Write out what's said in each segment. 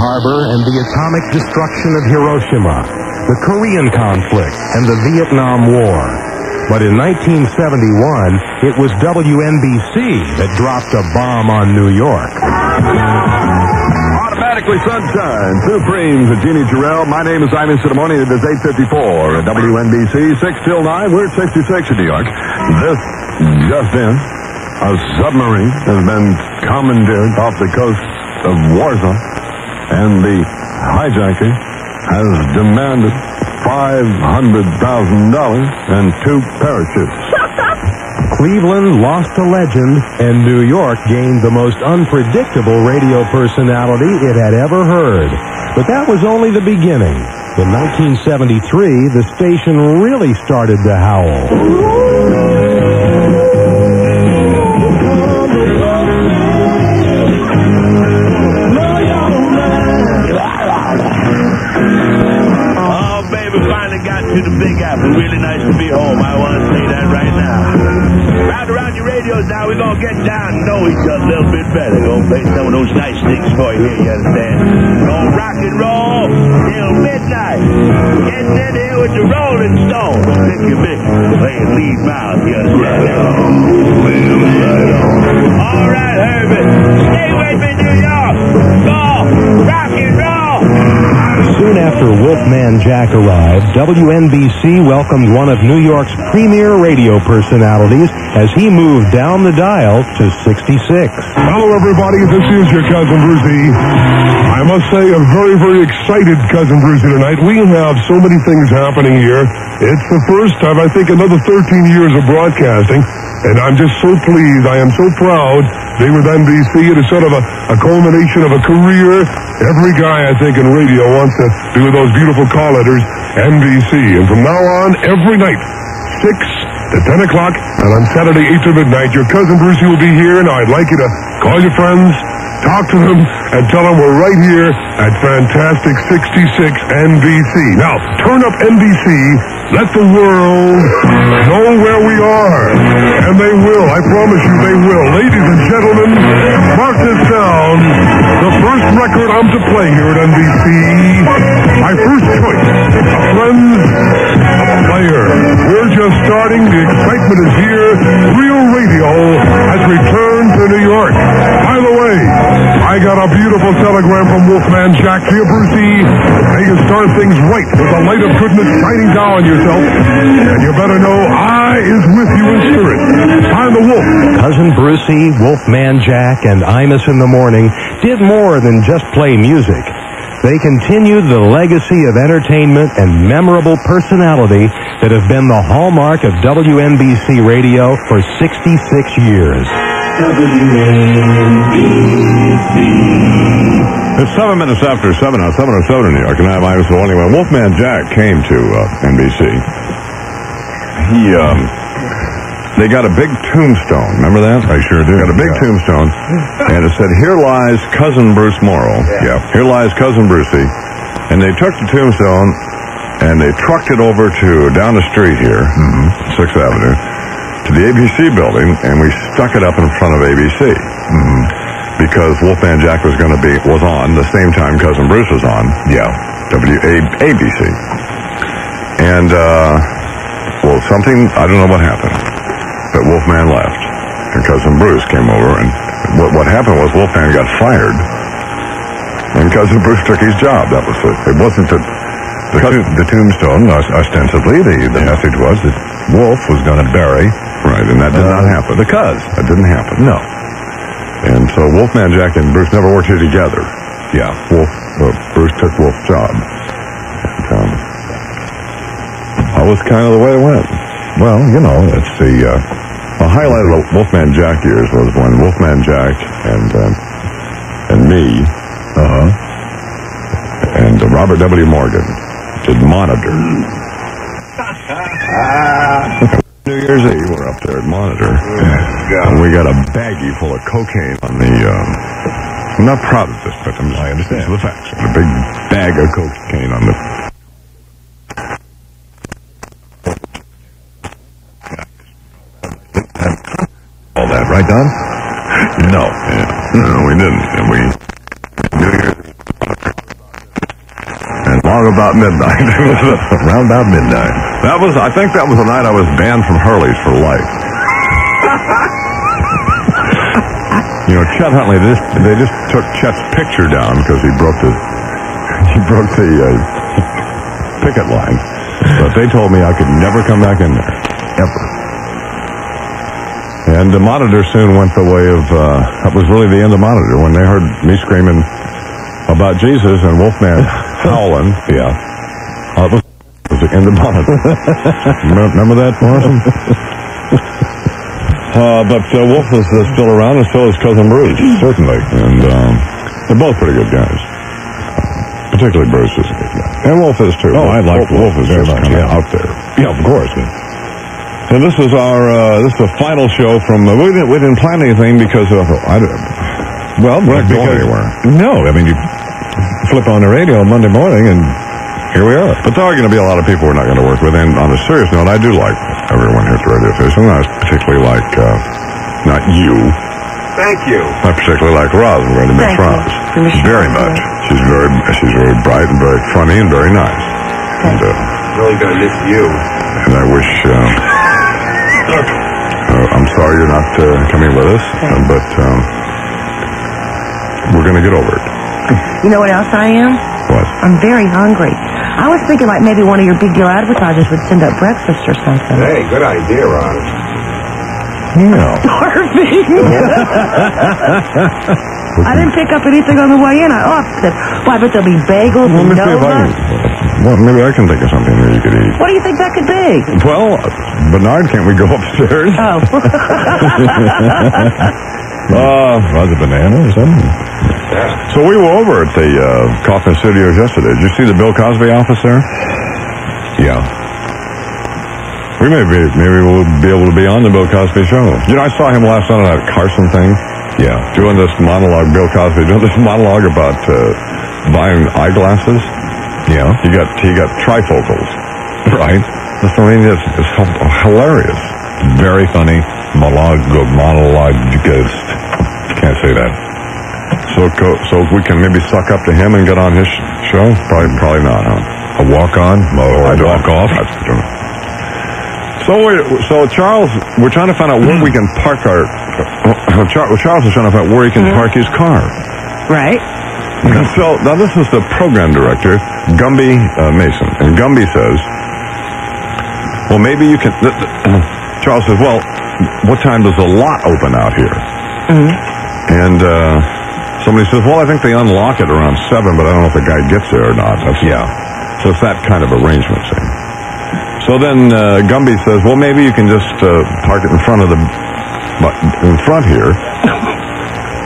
Harbor and the atomic destruction of Hiroshima, the Korean conflict, and the Vietnam War. But in 1971, it was WNBC that dropped a bomb on New York. Automatically sunshine. Supremes with Jeannie Terrell. My name is Ivan Cinnamoni. It is 854 at WNBC. 6 till 9. We're at 66 in New York. This just in. A submarine has been commandeered off the coast of Warsaw. And the hijacker has demanded $500,000 and two parachutes. Cleveland lost a legend, and New York gained the most unpredictable radio personality it had ever heard. But that was only the beginning. In 1973, the station really started to howl. To the Big Apple. Really nice to be home. I want to say that right now. Round around your radios now, we're going to get down and know each other a little bit better. Going to play some of those nice things for you here, you understand? Gonna rock and roll till midnight. Getting in here with the Rolling Stones. Mickey Mick playing lead mouth, you understand? All right, Herbie. Stay with me, New York. Go, Wolfman Jack arrived, WNBC welcomed one of New York's premier radio personalities as he moved down the dial to 66. Hello, everybody. This is your cousin Brucey. I must say, a very, very excited cousin Brucey tonight. We have so many things happening here. It's the first time, I think, another 13 years of broadcasting, and I'm just so pleased. I am so proud to be with NBC. It is sort of a, a culmination of a career. Every guy, I think, in radio wants to be with those beautiful call letters, NBC. And from now on, every night, 6 to 10 o'clock, and on Saturday, 8 to midnight, your cousin Brucey will be here, and I'd like you to call your friends, talk to them, and tell them we're right here at Fantastic 66 NBC. Now, turn up NBC, let the world know where we are. And they will, I promise you they will. Ladies and gentlemen, mark this down. The first record I'm to play here at NBC, my first choice, a friend, We're just starting, the excitement is here. Real radio has returned to New York. By the way, I got a beautiful telegram from Wolfman Jack. Dear Brucey, may you start things right with the light of goodness shining down on yourself. And you better know I is with you in spirit. I'm the wolf. Cousin Brucey, Wolfman Jack, and Imus in the Morning did more than just play music. They continued the legacy of entertainment and memorable personality that have been the hallmark of WNBC radio for 66 years. WNBC. It's seven minutes after seven now, seven or seven in New York, and I'm Ivan Cinnamoni. When Wolfman Jack came to uh, NBC, he, um, they got a big tombstone. Remember that? I sure do. Got a big tombstone, and it said, "Here lies cousin Bruce Morrow." Yeah. Here lies cousin Brucey, and they took the tombstone and they trucked it over to down the street here, Sixth Avenue, to the ABC building, and we stuck it up in front of ABC. Because Wolfman Jack was going to be was on the same time cousin Bruce was on. Yeah. WA ABC. And uh, well, something I don't know what happened, but Wolfman left, and cousin Bruce came over, and what what happened was Wolfman got fired, and cousin Bruce took his job. That was it. It wasn't that the, the tombstone. Ostensibly, the the message was that Wolf was going to bury. Right, and that did not happen. The cuz. That didn't happen. No. And so Wolfman Jack and Bruce never worked here together. Yeah. Wolf. Uh, Bruce took Wolf's job. And, um, that was kind of the way it went. Well, you know, it's the uh, a highlight of the Wolfman Jack years was when Wolfman Jack and um, and me, uh-huh, and uh, Robert W. Morgan did Monitor. New Year's Eve, we're up there at Monitor, and we got a baggie full of cocaine on the. Um, I'm not proud of this, but I'm, I understand the facts. A big bag of cocaine on the all that, right, Don? No. Yeah. No, we didn't. And we New Year's about midnight. Around about midnight. that was, I think that was the night I was banned from Hurley's for life. you know, Chet Huntley, they just, they just took Chet's picture down because he broke the, he broke the uh, picket line. But they told me I could never come back in there. And the monitor soon went the way of, uh, that was really the end of monitor when they heard me screaming about Jesus and Wolfman howling. Yeah. Uh, it was, was the end of monitor. remember, remember that, Morrison? Uh, but uh, Wolf is uh, still around, and so is Cousin Bruce. Certainly. And um, they're both pretty good guys. Particularly Bruce is a good guy. And Wolf is too. Oh, I like Wolf. Wolf is very much, yeah. out there. Yeah, of course. And this is our uh, this is the final show from. Uh, we didn't we didn't plan anything because of I don't, Well, we're not going anywhere. No, I mean, you flip on the radio Monday morning, and here we are. But there are going to be a lot of people we're not going to work with. And on a serious note, I do like everyone here at the radio station. I particularly like uh, not you. Thank you. I particularly like Roz. I'm going to miss Thank you. Roz you very also. much. She's very she's very bright and very funny and very nice. And, uh, Really gonna miss you. and I wish. Uh, I'm sorry you're not uh, coming with us, uh, but um, we're going to get over it. You know what else I am? What? I'm very hungry. I was thinking like maybe one of your big deal advertisers would send up breakfast or something. Hey, good idea, Ron. Yeah. Starving. I didn't pick up anything on the way in. I oh, I said, well, I bet there'll be bagels Well, and let me see if I Nova. can. Well, maybe I can think of something that you could eat. What do you think that could be? Well, Bernard, can't we go upstairs? Oh, Uh, Was a banana or something? so we were over at the uh, Kaufman Studios yesterday. Did you see the Bill Cosby office there? Yeah. We may be, maybe we'll be able to be on the Bill Cosby show. You know, I saw him last night on that Carson thing, Yeah. doing this monologue, Bill Cosby doing this monologue about uh, buying eyeglasses. Yeah. He got he got trifocals, right? That's I mean, it's, it's hilarious. Very funny. Monologue, monologist. Can't say that. So co- so we can maybe suck up to him and get on his show? Probably probably not, huh? A walk on or I a don't- walk off. I don't know. So we so Charles, we're trying to find out where we can park our. Uh, Charles is trying to find out where he can park his car. right. And so now this is the program director, Gumby uh, Mason, and Gumby says, "Well, maybe you can." th- th- Charles says, "Well, what time does the lot open out here?" And uh, somebody says, "Well, I think they unlock it around seven, but I don't know if the guy gets there or not." That's yeah. So it's that kind of arrangement. See? So then uh, Gumby says, "Well, maybe you can just uh, park it in front of the in front here."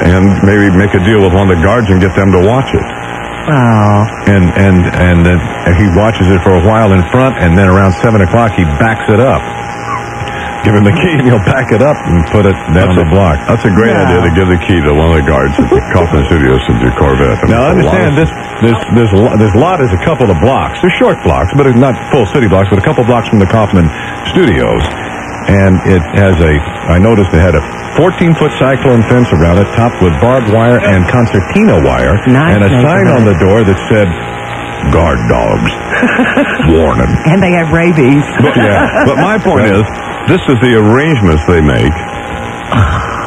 And maybe make a deal with one of the guards and get them to watch it. Oh, And and and then he watches it for a while in front, and then around seven o'clock he backs it up. Give him the key, and he'll back it up and put it down the block. That's a great Yeah. idea to give the key to one of the guards at the Kaufman Studios of your Corvette. I mean, Now it's a lot understand of- this this this lo- this lot is a couple of blocks. They're short blocks, but it's not full city blocks, but a couple blocks from the Kaufman Studios. And it has a I noticed it had a 14 foot cyclone fence around it, topped with barbed wire and concertina wire, Nice and a sign neighborhood. on the door that said "Guard dogs, warning." and they have rabies. But, yeah. but my point is, this is the arrangements they make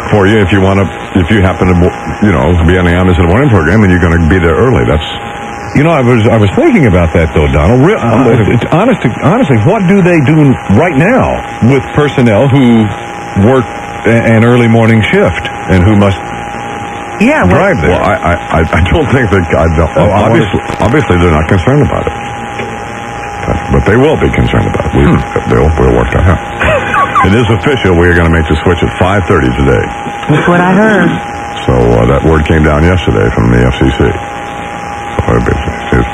for you if you want to, if you happen to, you know, be on the the morning program and you're going to be there early. That's You know, I was I was thinking about that though, Donald. Real, uh, it's honest, honestly, what do they do right now with personnel who work a- an early morning shift and who must Yeah, well, drive there? well, I, I, I I don't think that. I don't, Oh, obviously, obviously, they're not concerned about it, but they will be concerned about it. We, They'll, we'll work that out. it is official. We are going to make the switch at 5:30 today. that's what I heard. So uh, that word came down yesterday from the FCC.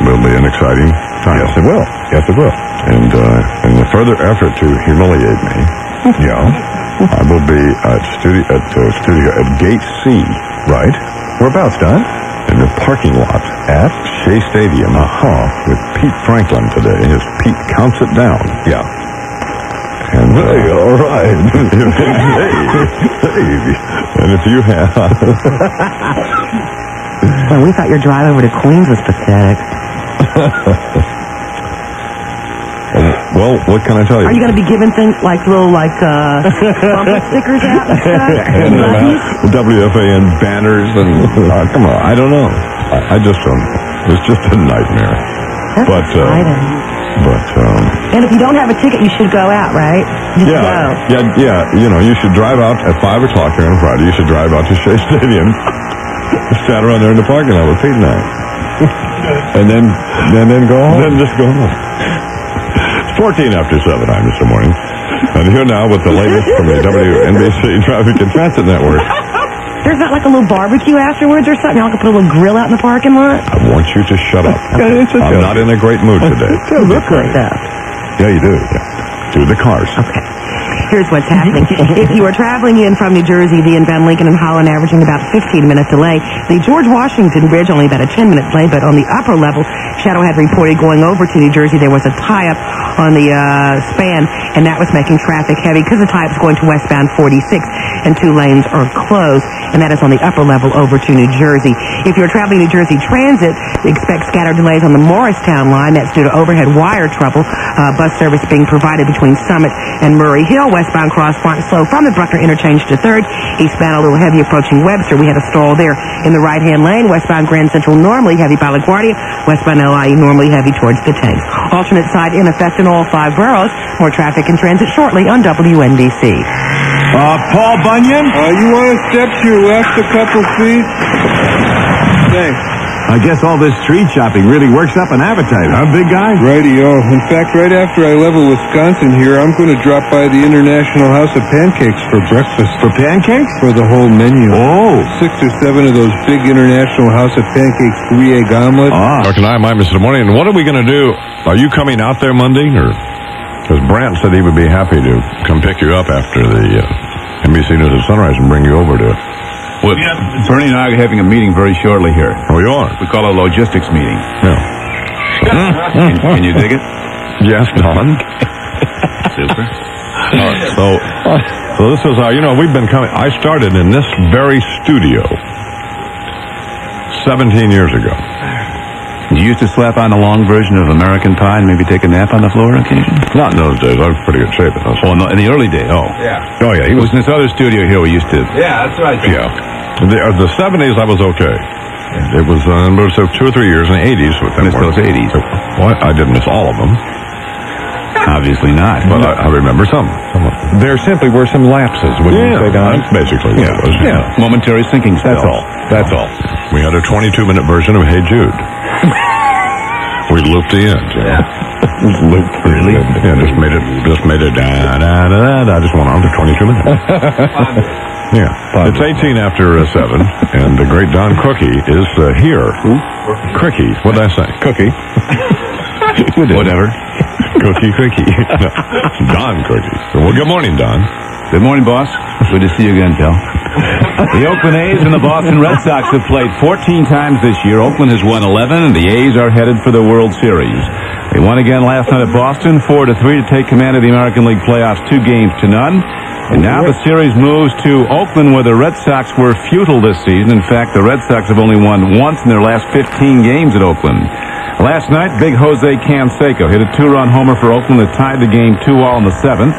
Will be an exciting time. yes, it will. Yes, it will. And uh, in the further effort to humiliate me, Yeah. I will be at studio at uh, studio at Gate C Right. Whereabouts, Don? in the parking lot at Shea Stadium. Uh-huh. With Pete Franklin today. His Pete counts it down. Yeah. And uh, Hey, all right. hey, hey. And if you have Well, we thought your drive over to Queens was pathetic. Well, what can I tell you? Are you going to be giving things like little like uh, bumper stickers out and stuff? And, uh, WFAN banners and uh, come on, I don't know. I, I just don't. It's just a nightmare. That's but uh, but um, And if you don't have a ticket, you should go out, right? You yeah, go. yeah, yeah. You know, you should drive out at five o'clock here on Friday. You should drive out to Shea Stadium, stand around there in the parking lot with Pete and I, and then and then go home. Then just go home. It's 14 after 7 I'm this morning. And here now with the latest from the WNBC Traffic and Transit Network. There's not like a little barbecue afterwards or something. Y'all can put a little grill out in the parking lot. I want you to shut up. I'm not in a great mood today. You look like that. Yeah, you do. Yeah. Do the cars. Here's what's happening. if you are traveling in from New Jersey, the Van Lincoln and Holland averaging about 15 minute delay. The George Washington Bridge only about a 10 minute delay, but on the upper level, Shadow had reported going over to New Jersey there was a tie up on the uh, span, and that was making traffic heavy because the tie up is going to westbound 46, and two lanes are closed, and that is on the upper level over to New Jersey. If you're traveling New Jersey Transit, expect scattered delays on the Morristown line. That's due to overhead wire trouble. Uh, bus service being provided between Summit and Murray Hill. Westbound Cross Bronx slow from the Bruckner interchange to third. Eastbound a little heavy approaching Webster. We had a stall there in the right-hand lane. Westbound Grand Central normally heavy by LaGuardia. Westbound LIE normally heavy towards the tanks. Alternate side in effect in all five boroughs. More traffic and transit shortly on WNBC. Uh, Paul Bunyan? Uh, you want to step to your left a couple feet? Thanks. I guess all this street shopping really works up an appetite, huh, big guy? Rightio. In fact, right after I level Wisconsin here, I'm going to drop by the International House of Pancakes for breakfast. For pancakes? For the whole menu. Oh. Six or seven of those big International House of Pancakes three egg omelets. Ah. Mark and I, my Mr. Morning. And what are we going to do? Are you coming out there Monday? or Because Brant said he would be happy to come pick you up after the uh, NBC News at Sunrise and bring you over to Well, Bernie and I are having a meeting very shortly here. Oh, you are? We call it a logistics meeting. Yeah. Hmm. Can, can you dig it? Yes, Don. Super. Uh, so, so this is how, you know, we've been coming, I started in this very studio 17 years ago. You used to slap on a long version of American Pie and maybe take a nap on the floor occasionally? Not in those days. I was pretty good shape in those Oh, no, in the early days. Oh. Yeah. Oh, yeah. He was, was in this other studio here we used to. Yeah, that's right. yeah. The, uh, the 70s, I was okay. It was, uh, it was uh, two or three years in the 80s with them. Missed those 80s. Well, I didn't miss all of them, Obviously not. but I, I remember some. some. There simply were some lapses, wouldn't you say, Don? that's basically what it was. yeah. Momentary sinking spells. That's all. That's all. We had a 22-minute version of Hey Jude. we looped the end. Yeah. looped really? Yeah, just made it. Just made it. Da, da, da, da, da. Just went on for 22 minutes. yeah. It's 18 after uh, seven, and the great Don Cookie is uh, here. Who? Cookie. What did I say? Cookie. Whatever. Cookie, cookie. No, Don Cookie. Well, good morning, Don. Good morning, boss. Good to see you again, pal. The Oakland A's and the Boston Red Sox have played 14 times this year. Oakland has won 11, and the A's are headed for the World Series. They won again last night at Boston, 4 to 3 to take command of the American League playoffs, two games to none. And now the series moves to Oakland, where the Red Sox were futile this season. In fact, the Red Sox have only won once in their last 15 games at Oakland. Last night, big Jose Canseco hit a two-run homer for Oakland that tied the game 2-all in the seventh.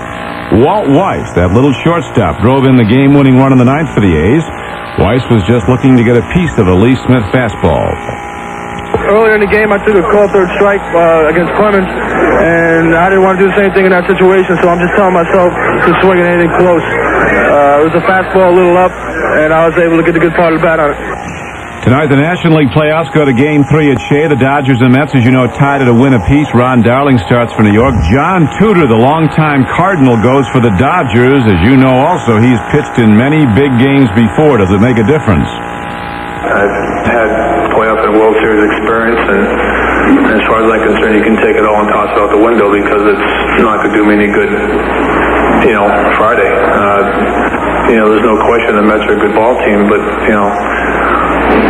Walt Weiss, that little shortstop, drove in the game-winning run in the ninth for the A's. Weiss was just looking to get a piece of a Lee Smith fastball. Earlier in the game, I took a call third strike uh, against Clemens, and I didn't want to do the same thing in that situation, so I'm just telling myself to swing at anything close. Uh, it was a fastball a little up, and I was able to get the good part of the bat on it. Tonight, the National League playoffs go to game three at Shea. The Dodgers and Mets, as you know, tied at a win apiece. Ron Darling starts for New York. John Tudor, the longtime Cardinal, goes for the Dodgers. As you know also, he's pitched in many big games before. Does it make a difference? I've had playoff and World Series experience, and as far as I'm concerned, you can take it all and toss it out the window because it's not going to do me any good, you know, Friday. Uh, you know, there's no question the Mets are a good ball team, but, you know,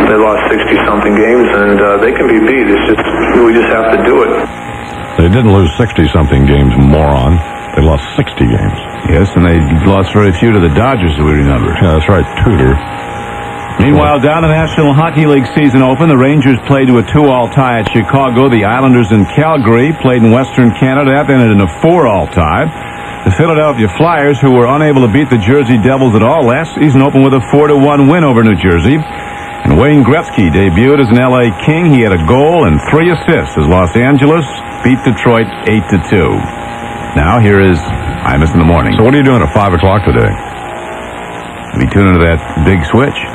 they lost 60-something games, and uh, they can be beat. It's just, we just have to do it. They didn't lose 60-something games, moron. They lost 60 games. Yes, and they lost very few to the Dodgers, that we remember. Yeah, that's right, Tudor. Meanwhile, down the National Hockey League season open, the Rangers played to a two-all tie at Chicago. The Islanders in Calgary played in Western Canada. That ended in a four-all tie. The Philadelphia Flyers, who were unable to beat the Jersey Devils at all last season, opened with a 4-1 win over New Jersey. And Wayne Gretzky debuted as an LA King. He had a goal and three assists as Los Angeles beat Detroit 8-2. Now here is Imus in the morning. So what are you doing at 5 o'clock today? Be tuned into that big switch.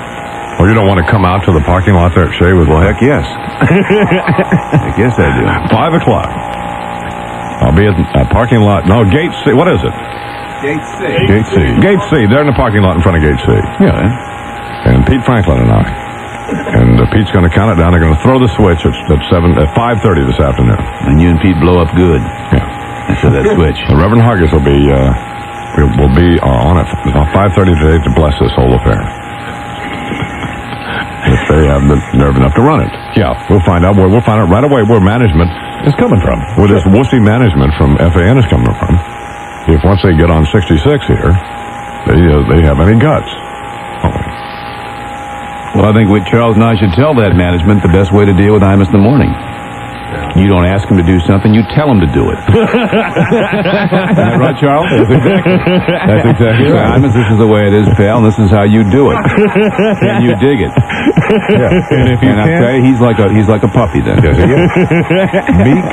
Well, you don't want to come out to the parking lot there at Shea with Well, heck yes. heck yes, I do. 5 o'clock. I'll be at a parking lot. No, Gate C. What is it? Gate C. Gate C. Gate C. They're in the parking lot in front of Gate C. Yeah. And Pete Franklin and I. And uh, Pete's going to count it down. They're going to throw the switch at, at seven at 5:30 this afternoon. And you and Pete blow up good. Yeah. After that switch. The Reverend Hargis will be uh, will, be uh, on it about 5:30 today to bless this whole affair. If they have the nerve enough to run it. Yeah, we'll find out where we'll find out right away where management is coming from. Where this wussy management from FAN is coming from. If once they get on 66 here, they uh, they have any guts. Well, I think what Charles and I should tell that management the best way to deal with Imus in the morning. You don't ask him to do something, you tell him to do it. Isn't that right, Charles? That's exactly. That's exactly right. Imus, this is the way it is, pal, and this is how you do it. and you dig it. Yeah. And if you and can't- say he's like a he's like a puppy then. Yes, he. Meek,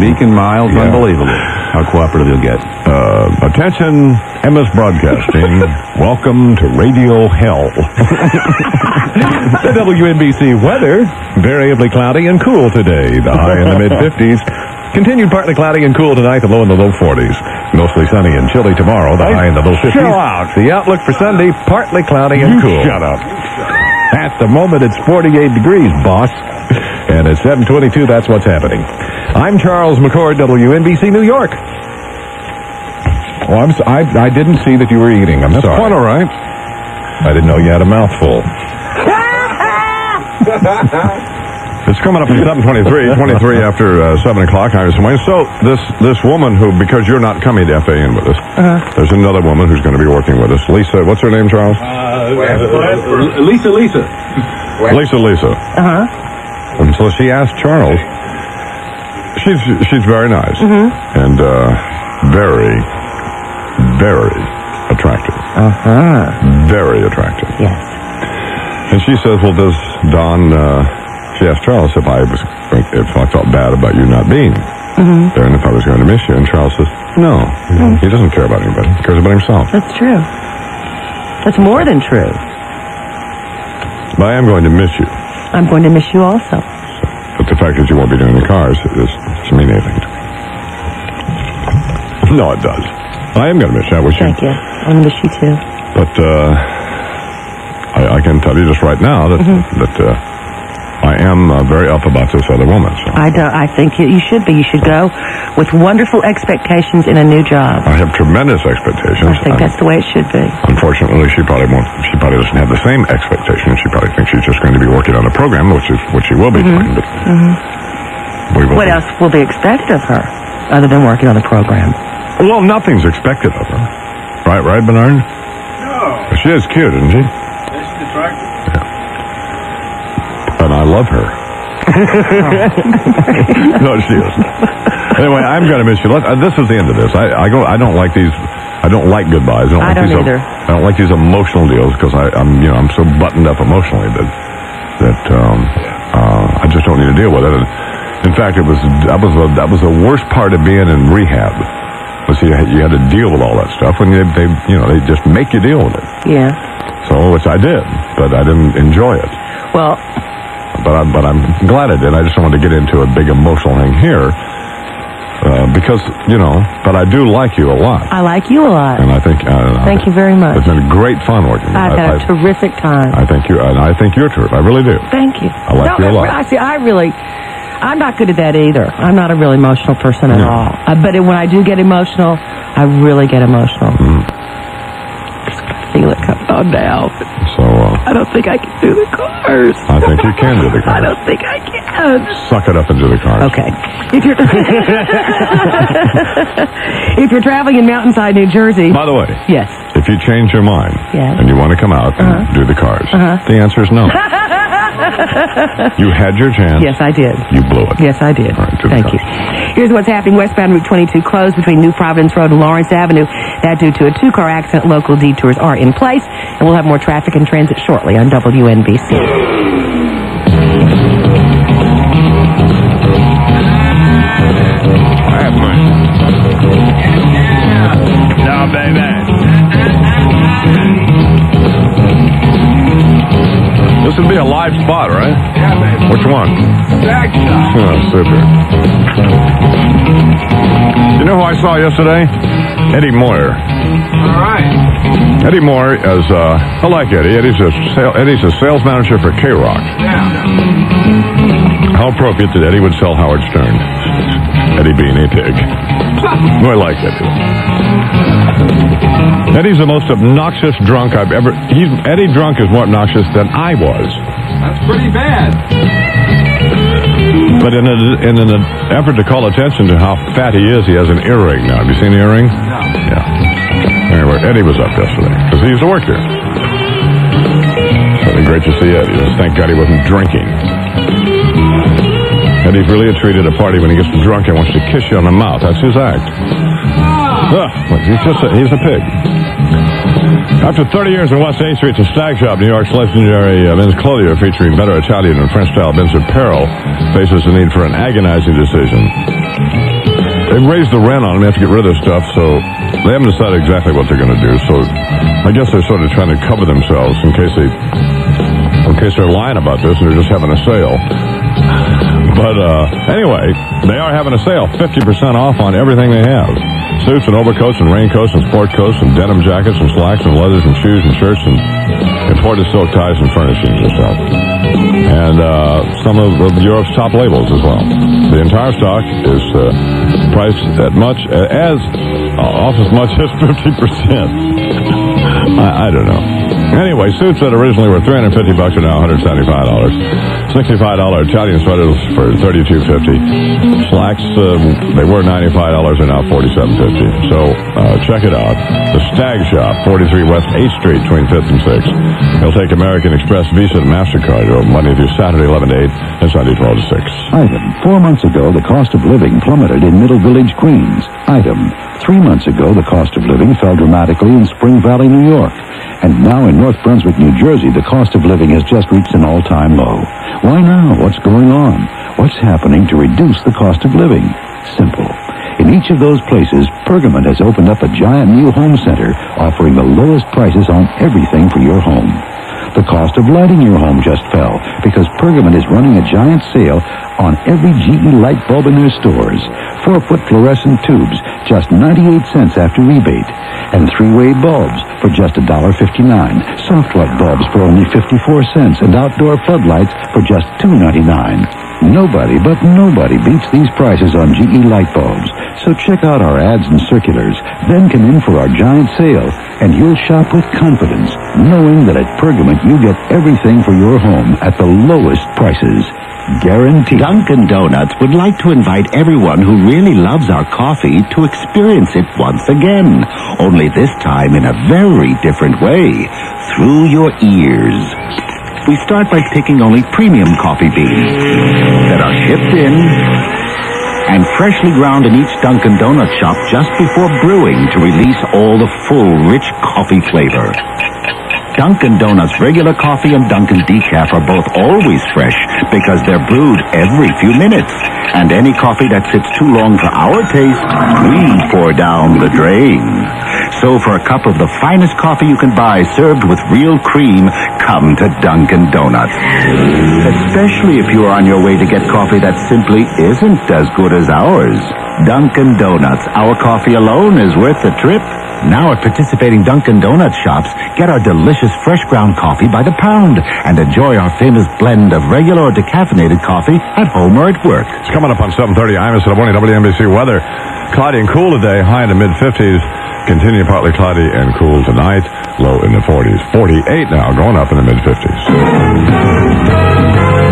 meek and mild, Yeah. unbelievable. How cooperative he'll get. Uh, attention, Emmis Broadcasting. Welcome to Radio Hell. The WNBC weather, variably cloudy and cool today. The high in the mid 50s. Continued partly cloudy and cool tonight, the low in the low 40s. Mostly sunny and chilly tomorrow, the high in the low 50s. Chill out. The outlook for Sunday, partly cloudy and You cool. shut up. At the moment, it's 48 degrees, boss. And at 722, that's what's happening. I'm Charles McCord, WNBC New York. Oh, I'm s- I, I didn't see that you were eating. I'm That's sorry. quite all right. I didn't know you had a mouthful. It's coming up at 7:23, 23 after uh, 7 o'clock. I was wondering. So this this woman who, because you're not coming to FAN with us, there's another woman who's going to be working with us. Lisa, what's her name, Charles? Lisa, Lisa. Lisa, Lisa. Uh huh. And so she asked Charles. She's she's very nice and uh, very very attractive. Uh huh. Very attractive. Yes. And she says, "Well, does Don?" She asked Charles if I was if I felt bad about you not being Mm-hmm. there and if I was going to miss you. And Charles says, "No, he doesn't care about anybody. He cares about himself." That's true. That's more than true. But I am going to miss you. I'm going to miss you also. But the fact that you won't be doing the cars is, doesn't mean anything to me. No, it does. I am going to miss you. I wish you Thank you. I'm going to miss you too. But uh, I, I can tell you just right now that Mm-hmm. that uh, I am uh, very up about this other woman. So I, don't. I think you you should be. You should go with wonderful expectations in a new job. I have tremendous expectations. I think Um, that's the way it should be. Unfortunately, she probably won't. She probably doesn't have the same expectations. She probably thinks she's just going to be working on a program, which is which she will be doing. But we will. Mm-hmm. What be- else will be expected of her other than working on the program? Well, nothing's expected of her. Right, right, Bernard? No. She is cute, isn't she? She's attractive. And I love her. no, she isn't. Anyway, I'm going to miss you. Let, uh, this is the end of this. I, I go. I don't like these. I don't like goodbyes. I don't, I like don't these, either. I don't like these emotional deals because I'm, you know, I'm so buttoned up emotionally that that um, uh, I just don't need to deal with it. And in fact, it was that was the, that was the worst part of being in rehab. Was you had, you had to deal with all that stuff when they, they you know they just make you deal with it. Yeah. So which I did, but I didn't enjoy it. Well, But I'm but I'm glad I did. I just don't want to get into a big emotional thing here. Uh, because you know, but I do like you a lot, I like you a lot. and I think uh, Thank you very much. It's been great fun working. with you. I've I, had a I, terrific time. I think you, and I think you're terrific. I really do. Thank you. I like you a lot. I see. I really, I'm not good at that either. I'm not a really emotional person at No. all. Uh, but when I do get emotional, I really get emotional. Mm. Gotta feel it come on down. Uh, I don't think I can do the cars. I think you can do the cars. I don't think I can. Suck it up into the cars. Okay. If you're if you're traveling in Mountainside, New Jersey, By the way, yes. if you change your mind Yes. and you want to come out and Uh-huh. do the cars, Uh-huh. the answer is no. you had your chance. Yes, I did. You blew it. Yes, I did. to Thank you. Here's what's happening. Westbound Route 22 closed between New Providence Road and Lawrence Avenue. That due to a two-car accident. Local detours are in place, and we'll have more traffic and transit shortly on WNBC. Now, baby. This would be a live spot, right? Yeah, baby. Which one? Back. Oh, super. You know who I saw yesterday? Eddie Moyer. All right. Eddie Moore is, uh, I like Eddie. Eddie's a, sale, Eddie's a sales manager for K-Rock. Yeah. How appropriate that Eddie would sell Howard Stern. Eddie being a pig. No, I like Eddie. Eddie's the most obnoxious drunk I've ever. He's Eddie drunk is more obnoxious than I was. That's pretty bad. But in, a, in an effort to call attention to how fat he is, he has an earring now. Have you seen the earring? No. Yeah. Anyway, Eddie was up yesterday because he used to work here. Certainly great to see Eddie. Thank God he wasn't drinking. Eddie's really a treat at a party when he gets drunk and wants to kiss you on the mouth. That's his act. He's just a, he's a pig. After 30 years in West 8th Street, the Stag Shop, New York's legendary uh, men's clothier featuring better Italian and French-style men's apparel, faces the need for an agonizing decision. They've raised the rent on them. They have to get rid of their stuff, so they haven't decided exactly what they're going to do. So I guess they're sort of trying to cover themselves in case they, in case they're lying about this and they're just having a sale. But uh, anyway, they are having a sale, 50% off on everything they have. Suits and overcoats and raincoats and sport coats and denim jackets and slacks and leathers and shoes and shirts and imported silk ties and furnishings and stuff. And uh, some of, of Europe's top labels as well. The entire stock is uh, priced at much as uh, off as much as 50%. I, I don't know. Anyway, suits that originally were 350 bucks are now 175 dollars. $65 Italian sweaters for 32.50. Slacks uh, they were 95 dollars are now 47.50. So uh, check it out. The Stag Shop, 43 West 8th Street, between 5th and 6th. They'll take American Express, Visa, and Mastercard over Monday through Saturday, 11 to 8, and Sunday, 12 to 6. Item. Four months ago, the cost of living plummeted in Middle Village, Queens. Item. Three months ago, the cost of living fell dramatically in Spring Valley, New York. And now in North Brunswick, New Jersey, the cost of living has just reached an all-time low. Why now? What's going on? What's happening to reduce the cost of living? Simple. In each of those places, Pergament has opened up a giant new home center offering the lowest prices on everything for your home. The cost of lighting your home just fell because Pergament is running a giant sale on every GE light bulb in their stores. Four-foot fluorescent tubes, just 98 cents after rebate. And three-way bulbs for just $1.59. Soft white bulbs for only 54 cents and outdoor floodlights for just $2.99. Nobody, but nobody beats these prices on GE light bulbs. So check out our ads and circulars, then come in for our giant sale, and you'll shop with confidence, knowing that at Pergament you get everything for your home at the lowest prices. Guaranteed. Dunkin' Donuts would like to invite everyone who really loves our coffee to experience it once again, only this time in a very different way, through your ears. We start by picking only premium coffee beans that are shipped in and freshly ground in each Dunkin' Donut shop just before brewing to release all the full, rich coffee flavor. Dunkin' Donuts regular coffee and Dunkin' decaf are both always fresh because they're brewed every few minutes. And any coffee that sits too long for our taste, we pour down the drain. So for a cup of the finest coffee you can buy served with real cream, come to Dunkin' Donuts. Especially if you're on your way to get coffee that simply isn't as good as ours. Dunkin' Donuts. Our coffee alone is worth the trip. Now at participating Dunkin' Donuts shops, get our delicious fresh ground coffee by the pound and enjoy our famous blend of regular or decaffeinated coffee at home or at work. It's coming up on 7:30. I'm Mr. Bonnie, WNBC weather. Cloudy and cool today, high in the mid 50s. Continue partly cloudy and cool tonight, low in the 40s. 48 now, going up in the mid 50s.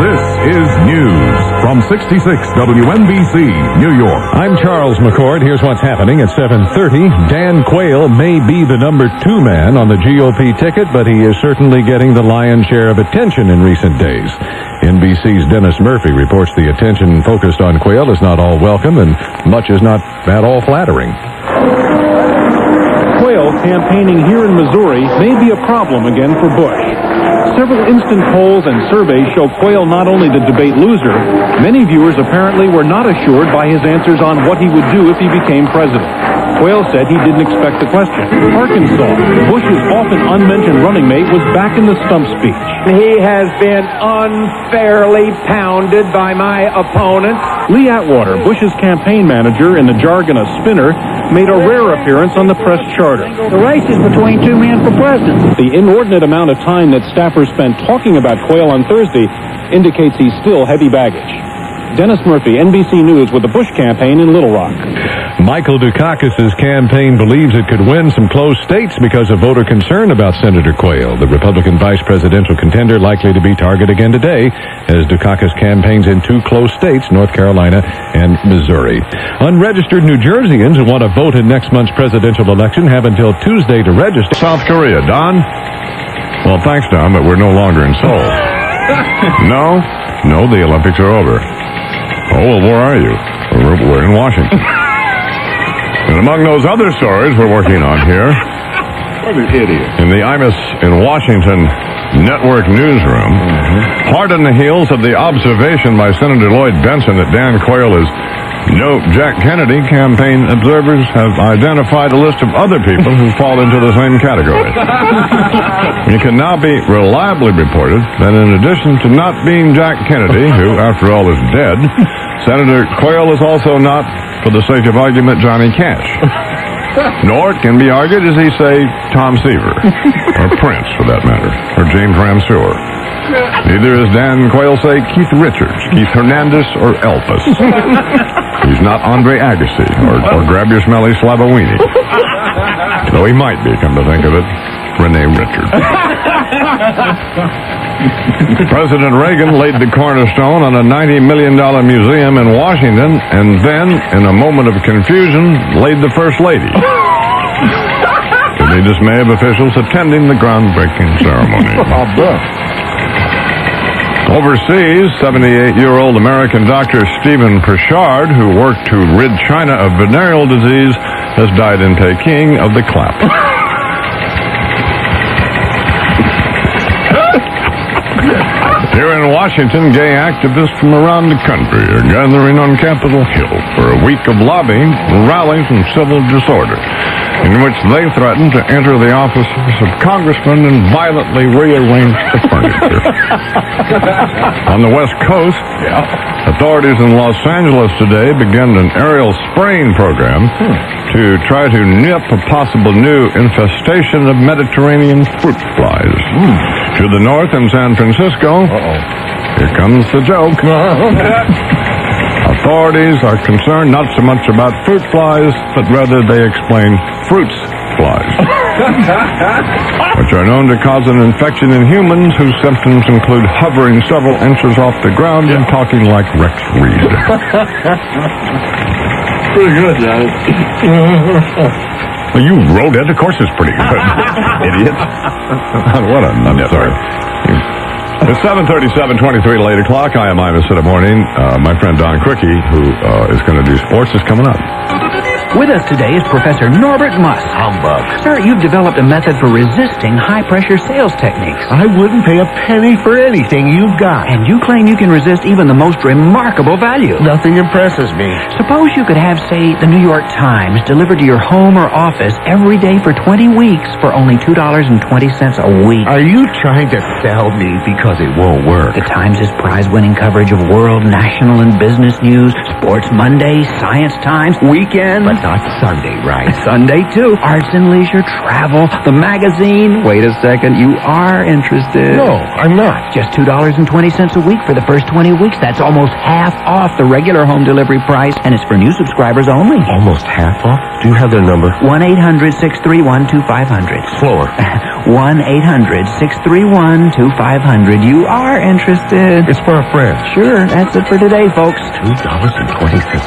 This is news from 66 WNBC, New York. I'm Charles McCord. Here's what's happening at 7:30. Dan Quayle may be the number two man on the GOP ticket, but he is certainly getting the lion's share of attention in recent days. NBC's Dennis Murphy reports the attention focused on Quayle is not all welcome, and much is not at all flattering. Quayle campaigning here in Missouri may be a problem again for Bush. Several instant polls and surveys show Quayle not only the debate loser, many viewers apparently were not assured by his answers on what he would do if he became president. Quayle said he didn't expect the question. Arkansas, Bush's often unmentioned running mate, was back in the stump speech. He has been unfairly pounded by my opponent. Lee Atwater, Bush's campaign manager in the jargon of spinner, made a rare appearance on the press charter. The race is between two men for president. The inordinate amount of time that staffers spent talking about Quayle on Thursday indicates he's still heavy baggage. Dennis Murphy, NBC News, with the Bush campaign in Little Rock. Michael Dukakis' campaign believes it could win some close states because of voter concern about Senator Quayle, the Republican vice presidential contender likely to be target again today as Dukakis campaigns in two close states, North Carolina and Missouri. Unregistered New Jerseyans who want to vote in next month's presidential election have until Tuesday to register. South Korea, Don? Well, thanks, Don, but we're no longer in Seoul. no? No, the Olympics are over. Oh, well, where are you? We're, we're in Washington. and among those other stories we're working on here, What an idiot. in the Imus in Washington network newsroom, mm-hmm. hard on the heels of the observation by Senator Lloyd Bentsen that Dan Quayle is no Jack Kennedy, campaign observers have identified a list of other people who fall into the same category. it can now be reliably reported that in addition to not being Jack Kennedy, who after all is dead, Senator Quayle is also not, for the sake of argument, Johnny Cash. Nor can be argued, as he say, Tom Seaver, or Prince, for that matter, or James Ramseur. Neither is Dan Quayle say Keith Richards, Keith Hernandez, or Elvis. He's not Andre Agassi, or, or Grab Your Smelly Slavowini. Though he might be, come to think of it, Rene Richards. President Reagan laid the cornerstone on a $90 million museum in Washington, and then, in a moment of confusion, laid the First Lady. to the dismay of officials attending the groundbreaking ceremony. Overseas, 78-year-old American doctor Stephen Pritchard, who worked to rid China of venereal disease, has died in Peking of the clap. Here in Washington, gay activists from around the country are gathering on Capitol Hill for a week of lobbying, rallies, and civil disorder, in which they threaten to enter the offices of congressmen and violently rearrange the furniture. on the West Coast, authorities in Los Angeles today began an aerial spraying program hmm. to try to nip a possible new infestation of Mediterranean fruit flies. Hmm. To the north in San Francisco, oh, here comes the joke. Authorities are concerned not so much about fruit flies, but rather they explain fruits flies, which are known to cause an infection in humans whose symptoms include hovering several inches off the ground and talking like Rex Reed. Pretty good, Johnny. Well, you wrote it. Of course it's pretty good. Idiot. what a sorry. It's 737, 23 to 8 o'clock. I am in the morning. Uh, my friend Don Criqui, who uh, is going to do sports, is coming up. With us today is Professor Norbert Muss. Humbug. Sir, you've developed a method for resisting high-pressure sales techniques. I wouldn't pay a penny for anything you've got. And you claim you can resist even the most remarkable value. Nothing impresses me. Suppose you could have, say, the New York Times delivered to your home or office every day for 20 weeks for only $2.20 a week. Are you trying to sell me because it won't work? The Times' is prize-winning coverage of world, national, and business news, Sports Monday, Science Times, Weekend? But not Sunday, right? Sunday, too. Arts and leisure, travel, the magazine. Wait a second. You are interested. No, I'm not. Just $2.20 a week for the first 20 weeks. That's almost half off the regular home delivery price, and it's for new subscribers only. Almost half off? Do you have their number? 1-800-631-2500. Slower. 1-800-631-2500. You are interested. It's for a friend. Sure, that's it for today, folks. $2.20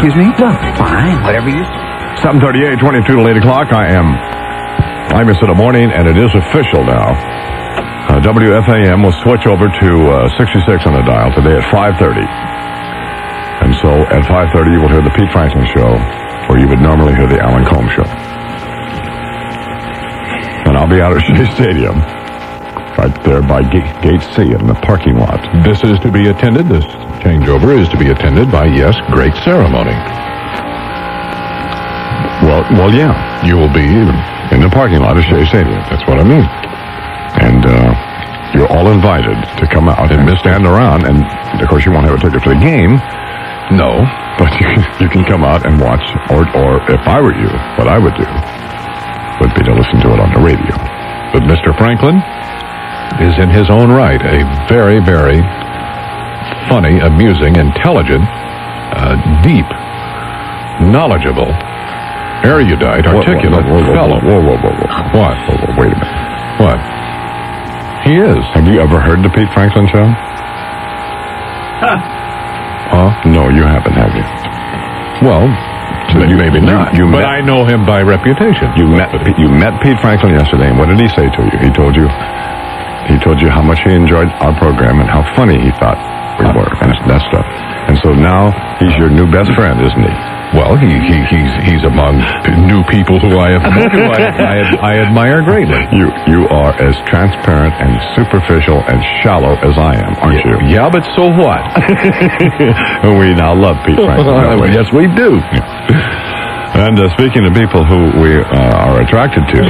Excuse me? No, fine. Whatever you... 738, 22 to 8 o'clock. I am Imus in the morning, and it is official now. Uh, WFAN will switch over to uh, 66 on the dial today at 5.30. And so at 5.30 you will hear the Pete Franklin Show, where you would normally hear the Alan Colmes Show. And I'll be out at Shea Stadium, right there by Gate, Gate C in the parking lot. This is to be attended, this changeover is to be attended by, yes, great ceremony. Well, well, yeah. You will be in the parking lot of Shea Stadium. That's what I mean. And uh, you're all invited to come out and stand around. And of course, you won't have a ticket for the game. No, but you can, you can come out and watch. Or, or if I were you, what I would do would be to listen to it on the radio. But Mr. Franklin is in his own right a very, very funny, amusing, intelligent, uh, deep, knowledgeable, erudite, articulate whoa, whoa, whoa, fellow. Whoa, whoa, whoa, whoa. What? Whoa, whoa, wait a minute. What? He is. Have you ever heard the Pete Franklin Show? Huh? No, you haven't, have you? Well, So you- maybe you- not. you but met- I know him by reputation. You met you met Pete Franklin yesterday, and what did he say to you? He told you he told you how much he enjoyed our program and how funny he thought we were, and that stuff. And so now he's your new best friend, isn't he? Well, he, he he's he's among new people who I have met, who I, I, I admire greatly. You you are as transparent and superficial and shallow as I am, aren't you? Yeah, but so what? We now love Pete Franklin. we? yes, we do. And uh, speaking of people who we uh, are attracted to,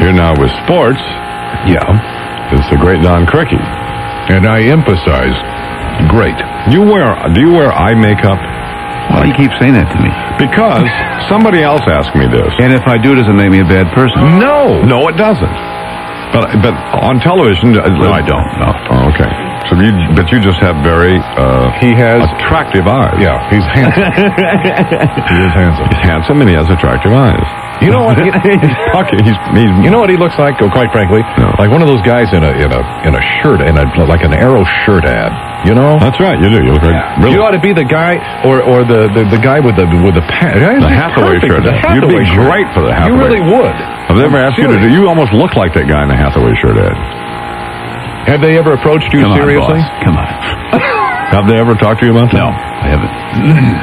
here now with sports, Yeah, it's the great Don Criqui. And I emphasize great. You wear do you wear eye makeup? Why do you keep saying that to me? Because somebody else asked me this. And if I do, does it make me a bad person? No, no, it doesn't. But but on television, uh, No, I don't. No. Oh, okay. So you but you just have very uh, He has. attractive eyes. Yeah, he's handsome. he is handsome. He's handsome and he has attractive eyes. You know what? he's pucky. He's, he's You know what he looks like? Oh, quite frankly, No. like one of those guys in a in a in a shirt in a like an arrow shirt ad. You know? That's right. You do. You look like really. You ought to be the guy, or or the the, the guy with the with the pants. The Hathaway shirt. The You'd be shirt. great for the Hathaway. You really would. Have they ever asked you to do? You almost look like that guy in the Hathaway shirt ad. Have they ever approached you Come on, seriously? boss. Come on. Have they ever talked to you about that? No, I haven't.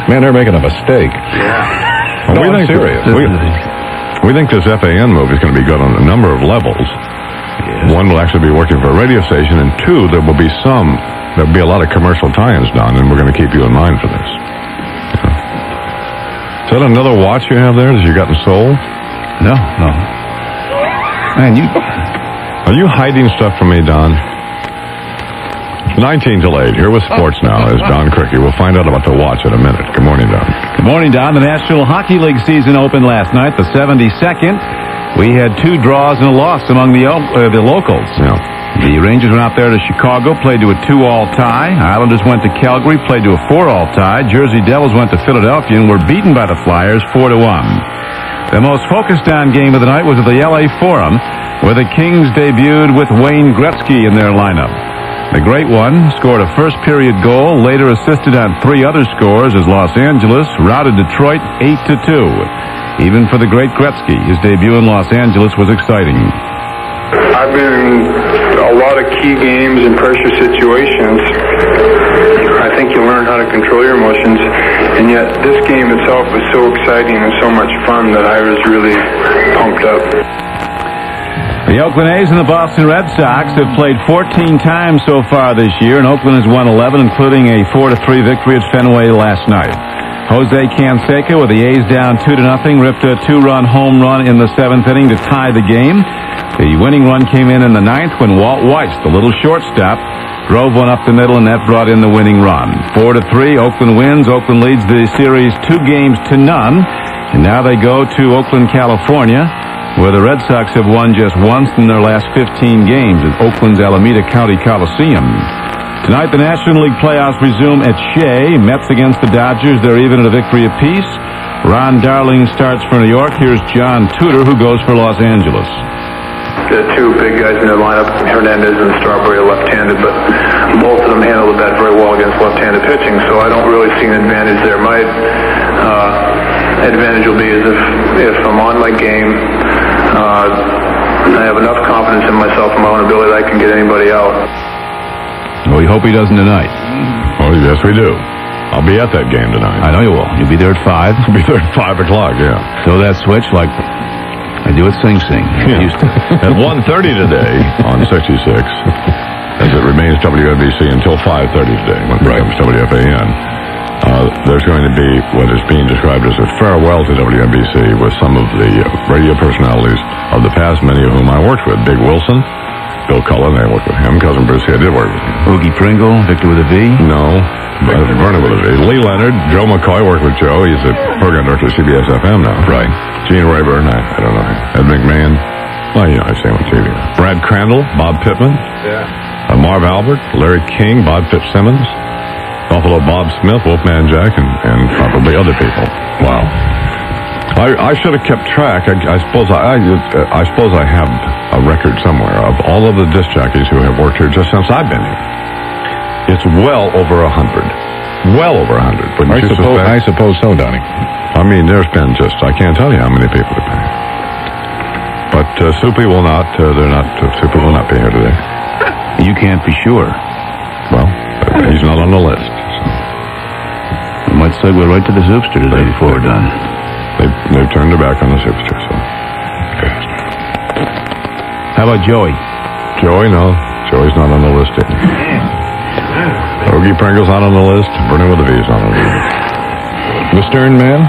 Man, they're making a mistake. Well, No, we I'm serious. We, we think this FAN move is going to be good on a number of levels. One will actually be working for a radio station, and two, there will be some, there will be a lot of commercial tie-ins done, and we're going to keep you in mind for this. Is that another watch you have there that you got in Seoul? No, no. Man, you. Are you hiding stuff from me, Don? 19 till 8. Here with sports now is Don Criqui. We'll find out about the watch in a minute. Good morning, Don. Good morning, Don. The National Hockey League season opened last night, the 72nd. We had two draws and a loss among the uh, the locals. Yeah. The Rangers went out there to Chicago, played to a two-all tie. Islanders went to Calgary, played to a four-all tie. Jersey Devils went to Philadelphia and were beaten by the Flyers four to one. The most focused on game of the night was at the LA Forum, where the Kings debuted with Wayne Gretzky in their lineup. The Great One scored a first period goal, later assisted on three other scores as Los Angeles routed Detroit 8 to 2. Even for the great Gretzky, his debut in Los Angeles was exciting. I've been in a lot of key games and pressure situations. I think you learn how to control your emotions, and yet this game itself was so exciting and so much fun that I was really pumped up. The Oakland A's and the Boston Red Sox have played 14 times so far this year, and Oakland has won 11, including a 4-3 victory at Fenway last night. Jose Canseco with the A's down two to nothing ripped a two-run home run in the seventh inning to tie the game. The winning run came in in the ninth when Walt Weiss, the little shortstop, drove one up the middle and that brought in the winning run. Four to three, Oakland wins. Oakland leads the series two games to none. And now they go to Oakland, California, where the Red Sox have won just once in their last 15 games at Oakland's Alameda County Coliseum. Tonight, the National League playoffs resume at Shea. Mets against the Dodgers. They're even at a victory apiece. Ron Darling starts for New York. Here's John Tudor, who goes for Los Angeles. The two big guys in their lineup, Hernandez and Strawberry, are left-handed, but both of them handle the bat very well against left-handed pitching, so I don't really see an advantage there. My uh, advantage will be is if, if I'm on my game, uh, I have enough confidence in myself and my own ability that I can get anybody out. Well, we hope he doesn't tonight. Oh, yes, we do. I'll be at that game tonight. I know you will. You'll be there at 5. I'll be there at 5 o'clock, yeah. Throw that switch like I do at Sing Sing. Yeah. at 1.30 today on 66, as it remains WNBC until 5.30 today when it becomes WFAN, uh, there's going to be what is being described as a farewell to WNBC with some of the uh, radio personalities of the past, many of whom I worked with. Big Wilson, Bill Cullen, I worked with him. Cousin Bruce, I did work with him. Oogie Pringle, Victor with a V? No. Uh, Vernon with a V. Lee Leonard, Joe McCoy worked with Joe. He's the program director of CBS FM now. Right. Gene Rayburn, I, I don't know him. Ed McMahon. Well, you know, I see him on TV. Brad Crandall, Bob Pittman. Yeah. Uh, Marv Albert, Larry King, Bob Fitzsimmons, Buffalo Bob Smith, Wolfman Jack, and, and probably other people. Wow. I, I should have kept track. I, I suppose I, I, I suppose I have a record somewhere of all of the disc jockeys who have worked here just since I've been here. It's well over a hundred. Well over a hundred. I suppose, I suppose so, Donnie. I mean, there's been just, I can't tell you how many people have been here. But uh, Soupy will not, uh, they're not, uh, Soupy will not be here today. You can't be sure. Well, he's not on the list. We might segue right to the Zoopster today before we're done. They've, they've turned their back on the Superstar, so. How about Joey? Joey, no. Joey's not on the list. Ogie Pringle's not on the list. Vernon with a V is not on the list. The Stern Man?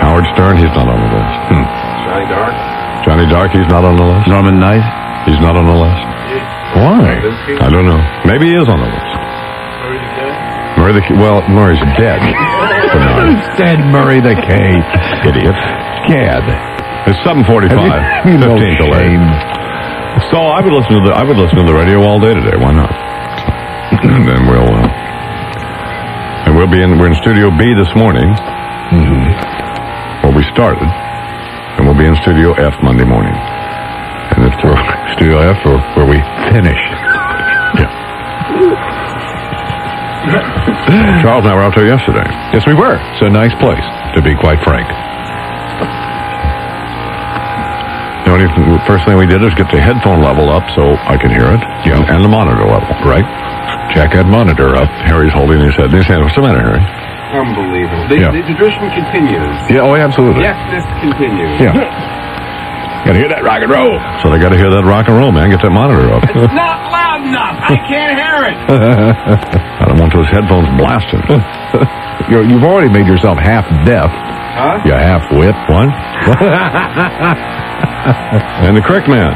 Howard Stern, he's not on the list. Hmm. Johnny Dark. Johnny Dark, he's not on the list. Norm N. Nite? He's not on the list. Why? I don't know. Maybe he is on the list. Murray the K. Well, Murray's dead. Dead Murray the K. Idiot. Gad. It's 7:45. Have you- you 15 to late. So I would listen to the I would listen to the radio all day today. Why not? and then we'll uh, and we'll be in we're in Studio B this morning, Mm-hmm. where we started, and we'll be in Studio F Monday morning. And it's Studio F, or where we finish. Charles and I were out there yesterday. Yes, we were. It's a nice place, to be quite frank. The only th- first thing we did is get the headphone level up so I can hear it, Yeah. and the monitor level. Right. Jack that monitor up. Harry's holding his head in his hand. What's the matter, Harry? Unbelievable. The, Yeah. the tradition continues. Yeah, oh, absolutely. Yes, this continues. Yeah. Gotta hear that rock and roll. So they got to hear that rock and roll, man. Get that monitor up. It's not loud enough. I can't hear it. I don't want those headphones blasting. You're, you've already made yourself half deaf. Huh? You half wit. one. and the correct man.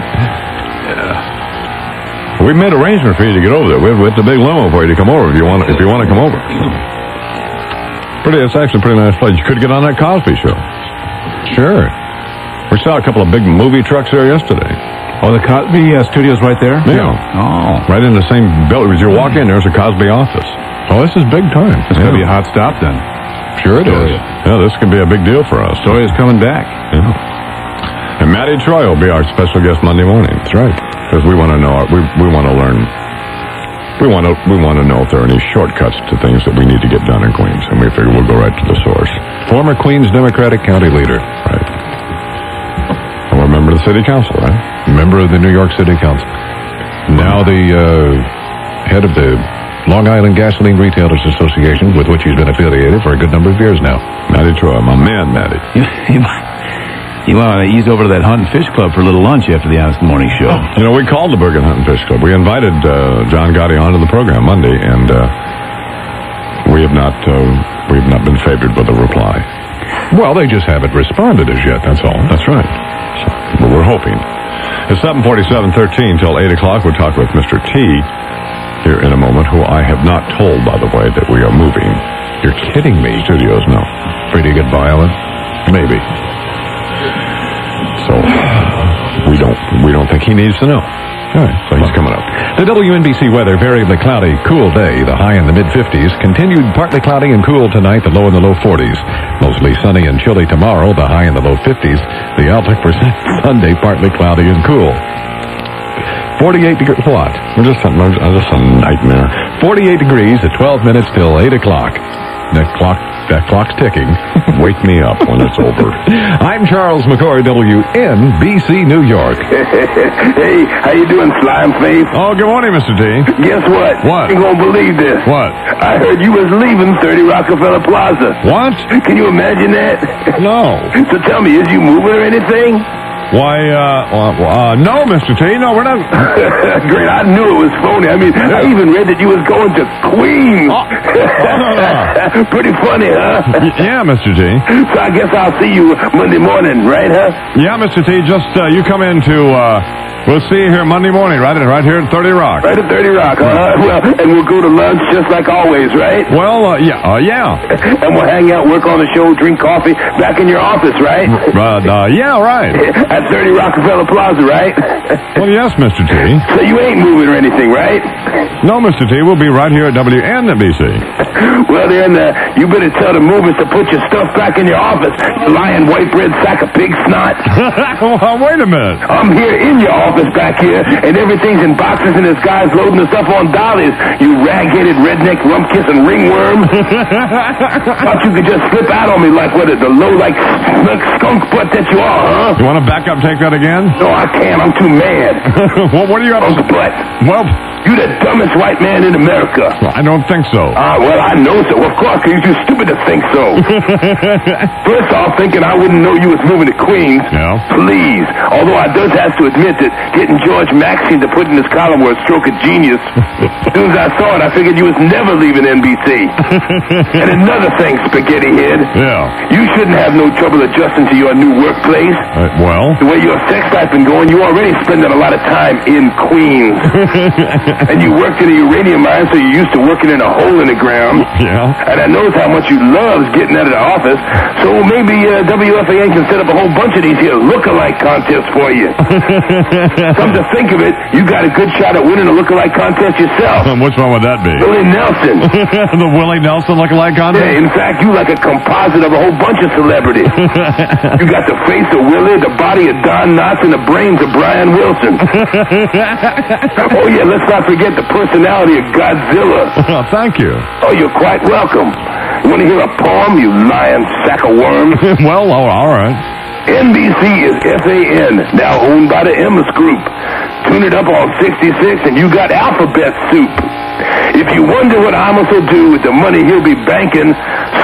We made arrangement for you to get over there. We have, we have the big limo for you to come over if you want. If you want to come over. Pretty. It's actually a pretty nice place. You could get on that Cosby show. Sure. We saw a couple of big movie trucks there yesterday. Oh, the Cosby uh, studio's right there? Yeah. Oh. Right in the same building. As you walk in, there's a Cosby office. Oh, this is big time. It's going to be a hot stop then. Sure it is. Yeah, this could be a big deal for us. Story is coming back. Yeah. And Matty Troy will be our special guest Monday morning. That's right. Because we want to know, we, we want to learn, we want to, we want to know if there are any shortcuts to things that we need to get done in Queens. And we figure we'll go right to the source. Former Queens Democratic County leader. Right. And we're a member of the city council, right? Member of the New York City Council. Now the uh, head of the Long Island Gasoline Retailers Association, with which he's been affiliated for a good number of years now. Matty Troy, my man, Matty. You, you want to ease over to that Hunt and Fish Club for a little lunch after the Honest Morning Show. You know, we called the Bergen Hunt and Fish Club. We invited uh, John Gotti onto the program Monday, and uh, we have not uh, we've not been favored with a reply. Well, they just haven't responded as yet, that's all. That's right. But we're hoping. It's 747.13 till 8 o'clock. We'll talk with Mr. T here in a moment, who I have not told, by the way, that we are moving. You're kidding me. Studios, no. To get violent? Maybe. So we don't we don't think he needs to know. All right. So he's coming up. The WNBC weather, variably cloudy, cool day, the high in the mid-50s. Continued partly cloudy and cool tonight, the low in the low 40s. Mostly sunny and chilly tomorrow, the high in the low 50s. The outlook for Sunday, partly cloudy and cool. 48 degrees, what? I'm just, I'm just a nightmare. 48 degrees at 12 minutes till 8 o'clock. That clock, that clock's ticking. Wake me up when it's over. I'm Charles McCord, WNBC, New York. hey, how you doing, slime face? Oh, good morning, Mr. T. Guess what? What? You ain't gonna believe this. What? I heard you was leaving 30 Rockefeller Plaza. What? Can you imagine that? No. So tell me, is you moving or anything? Why, uh, uh, no, Mr. T. No, we're not. Great, I knew it was phony. I mean, I even read that you was going to Queens. Oh, no, Pretty funny, huh? yeah, Mr. T. So I guess I'll see you Monday morning, right, huh? Yeah, Mr. T. Just, uh, you come in to, uh, we'll see you here Monday morning, right, right here at 30 Rock. Right at 30 Rock, huh? Well, and we'll go to lunch just like always, right? Well, uh, yeah, uh, yeah. and we'll hang out, work on the show, drink coffee back in your office, right? Uh, yeah, right. At 30 Rockefeller Plaza, right? Well, yes, Mr. T. So you ain't moving or anything, right? No, Mr. T. We'll be right here at WNBC. Well, then, uh, you better tell the movers to put your stuff back in your office, you lying white bread sack of pig snot. well, wait a minute. I'm here in your office back here, and everything's in boxes, and this guy's loading the stuff on dollies. You rag-headed redneck rum-kissing ringworm. Thought you could just slip out on me like what, the low-like skunk butt that you are, huh? You want to back up, take that again? No, I can't. I'm too mad. well, what are you up to? Butt. Well, you the dumbest white man in America. Well, I don't think so. Ah, well, I know so. Of course, 'cause you're too stupid to think so. First off, thinking I wouldn't know you was moving to Queens. Yeah. Please. Although I does have to admit that getting George Maksian to put in his column was a stroke of genius. as soon as I saw it, I figured you was never leaving NBC. and another thing, spaghetti head. Yeah. You shouldn't have no trouble adjusting to your new workplace. Uh, well? The way your sex life been going, you already spending a lot of time in Queens. And you worked in a uranium mine, so you're used to working in a hole in the ground. Yeah. And I knows how much you loves getting out of the office, so maybe uh, WFAN can set up a whole bunch of these here look-alike contests for you. Come to think of it, you got a good shot at winning a look-alike contest yourself. What's wrong with that be? Willie Nelson. the Willie Nelson look-alike contest? Yeah, in fact, you like a composite of a whole bunch of celebrities. you got the face of Willie, the body of Don Knotts, and the brains of Brian Wilson. oh, yeah, let's not forget the personality of Godzilla. Oh, thank you. Oh, you're quite welcome. You want to hear a poem, you lying sack of worms? well, oh, all right. NBC is FAN, now owned by the Emmis Group. Tune it up on 66 and you got alphabet soup. If you wonder what Emmis will do with the money he'll be banking,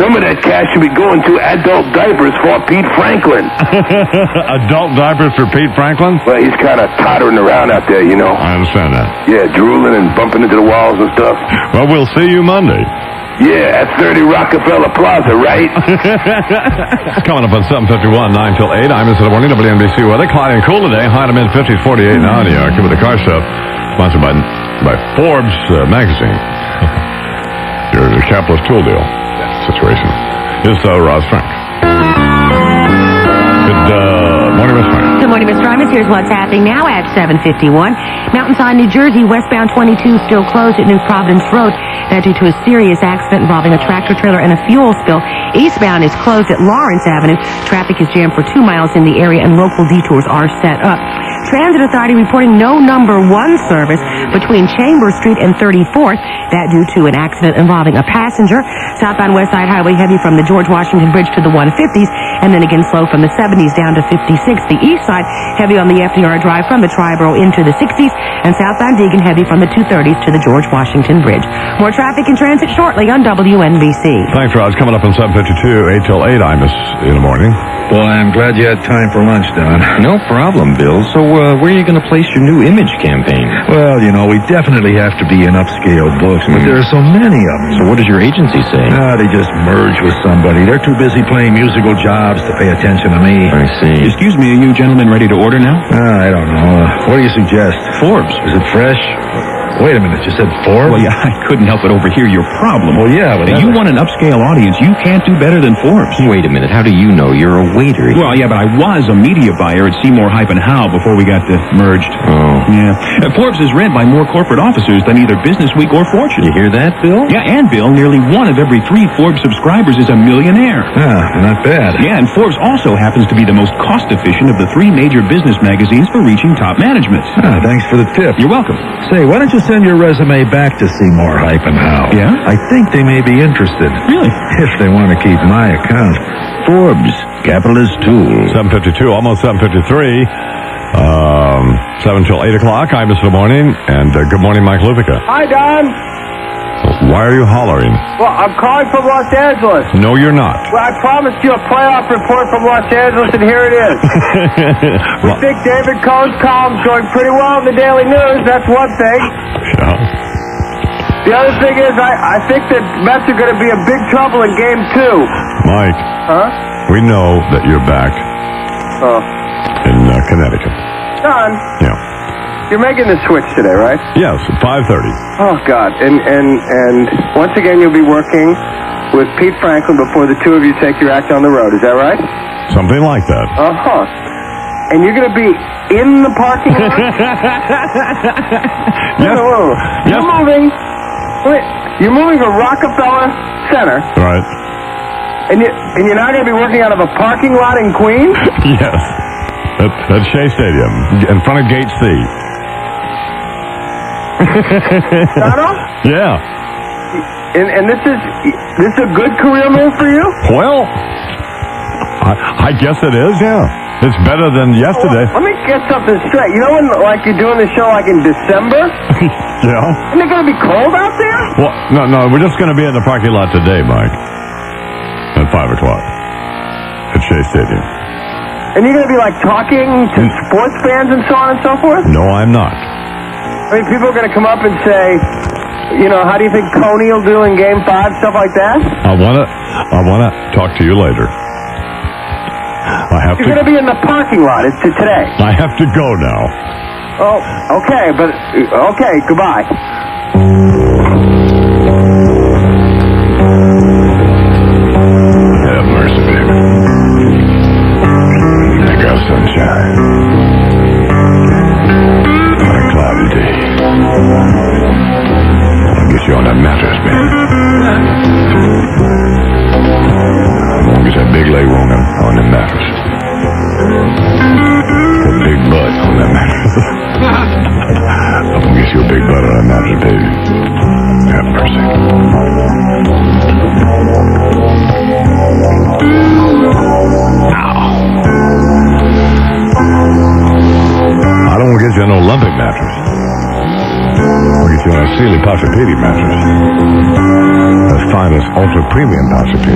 some of that cash should be going to adult diapers for Pete Franklin. Adult diapers for Pete Franklin? Well, he's kind of tottering around out there, you know. I understand that. Yeah, drooling and bumping into the walls and stuff. Well, we'll see you Monday. Yeah, at 30 Rockefeller Plaza, right? Coming up on 751, 9 till 8. Imus in the morning, WNBC weather. Cloudy and cool today. High to mid 50s, 48 now in York. With the car show, sponsored by by Forbes uh, magazine. Your the capitalist tool deal situation. Is uh, Roz Frank. Good uh, morning, Miss Frank. Good morning, Mr. Imus. Here's what's happening now at 751. Mountainside, New Jersey, westbound 22 still closed at New Providence Road. That due to a serious accident involving a tractor trailer and a fuel spill. Eastbound is closed at Lawrence Avenue. Traffic is jammed for two miles in the area and local detours are set up. Transit Authority reporting no number one service between Chamber Street and 34th. That due to an accident involving a passenger. Southbound West Side Highway heavy from the George Washington Bridge to the 150s and then again slow from the 70s down to 56. The east side heavy on the FDR Drive from the Triborough into the 60s and southbound Deegan heavy from the 230s to the George Washington Bridge. More traffic and transit shortly on WNBC. Thanks, Roz. Coming up on 752, 8 till 8, Imus in the morning. Well, I'm glad you had time for lunch, Don. No problem, Bill. So uh, where are you going to place your new image campaign? Well, you know, we definitely have to be in upscale books, but there are so many of them. So what does your agency say? Ah, they just merge with somebody. They're too busy playing musical jobs to pay attention to me. I see. Excuse me, are you gentlemen ready to order now? Ah, I don't know. Uh, what do you suggest? Forbes. Is it fresh? Wait a minute, you said Forbes? Well, yeah, I couldn't help but overhear your problem. Well, yeah, but Now, you want an upscale audience. You can't do better than Forbes. Wait a minute. How do you know? You're a waiter. Well, yeah, but I was a media buyer at Seymour Hype and Howe before we got uh, merged. Oh. Yeah. Uh, Forbes is read by more corporate officers than either Business Week or Fortune. You hear that, Bill? Yeah, and Bill, nearly one of every three Forbes subscribers is a millionaire. Ah, not bad. Yeah, and Forbes also happens to be the most cost efficient of the three major business magazines for reaching top management. Ah, thanks for the tip. You're welcome. Say, why don't you send your resume back to Seymour Hype and Howe? Yeah? I think they may be interested. Really? If they want to keep my account. Forbes, capitalist tool. 752, almost 753. Um, 7 till 8 o'clock. I'm Mr. Morning, and uh, good morning, Mike Lupica. Hi, Don. Why are you hollering? Well, I'm calling from Los Angeles. No, you're not. Well, I promised you a playoff report from Los Angeles, and here it is. we Well, think David Cone's column's going pretty well in the Daily News. That's one thing. yeah. The other thing is, I, I think that Mets are going to be in big trouble in Game Two. Mike, Huh? we know that you're back Oh, in uh, Connecticut. Don, Yeah. You're making the switch today, right? Yes, at 5.30. Oh God! And and and once again, you'll be working with Pete Franklin before the two of you take your act on the road. Is that right? Something like that. Uh huh. And you're going to be in the parking lot. Yes. Whoa, whoa, whoa. You're moving. Wait, you're moving to Rockefeller Center, Right. and you and you're now going to be working out of a parking lot in Queens. Yes. At, at Shea Stadium, in front of Gate C. Yeah. And and this is this is a good career move for you. Well, I, I guess it is, yeah. It's better than yesterday. Let me get something straight. You know when like you're doing the show like in December, yeah. and it going to be cold out there. Well, no, no, we're just going to be in the parking lot today, Mike. At 5 o'clock. At Shea Stadium. And you're going to be like talking to sports fans and so on and so forth? No, I'm not. I mean, people are going to come up and say, you know, how do you think Coney will do in game five, stuff like that? I want to, I want to talk to you later. I have You're to, going to be in the parking lot. It's today. I have to go now. Oh, okay, but, okay, goodbye. Mattress. The